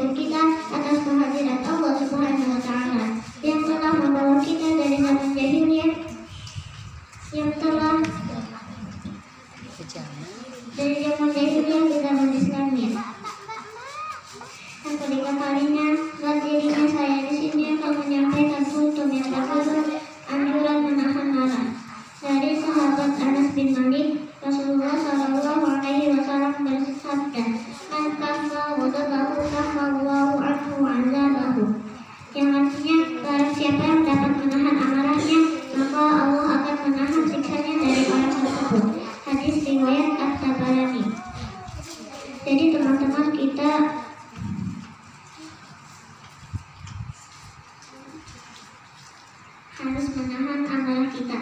puji syukur kita atas kehadiran Allah Subhanahu wa taala yang telah membawa kita dari zaman jahiliyah yang telah dari zaman harus menahan amarah kita.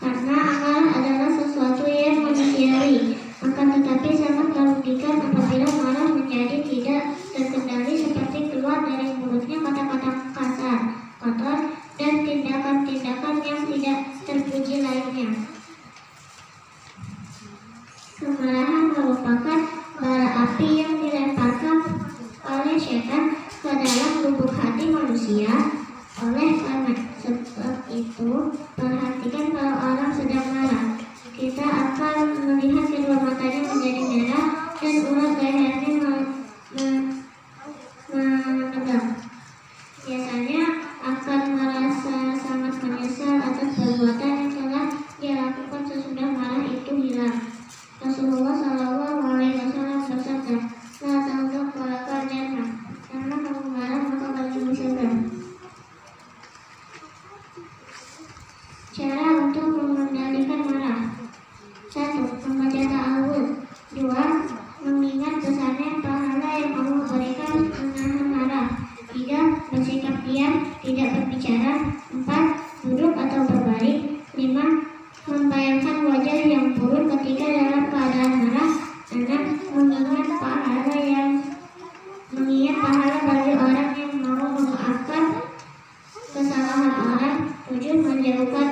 Karena amarah adalah sesuatu yang manusiawi, akan tetapi sangat merugikan apabila marah menjadi tidak terkendali seperti keluar dari mulutnya kata-kata kasar, kotor, dan tindakan-tindakan yang tidak terpuji lainnya. Kemarahan merupakan bara api yang dilemparkan oleh setan ke dalam lubuk hati manusia. Oleh karena sebab diam, tidak berbicara. Empat, duduk atau berbalik. Lima, membayangkan wajah yang buruk ketika dalam keadaan marah. Enam, mengingat pahala yang mengingat pahala bagi orang yang mau memaafkan kesalahan orang tujuh menjauhkan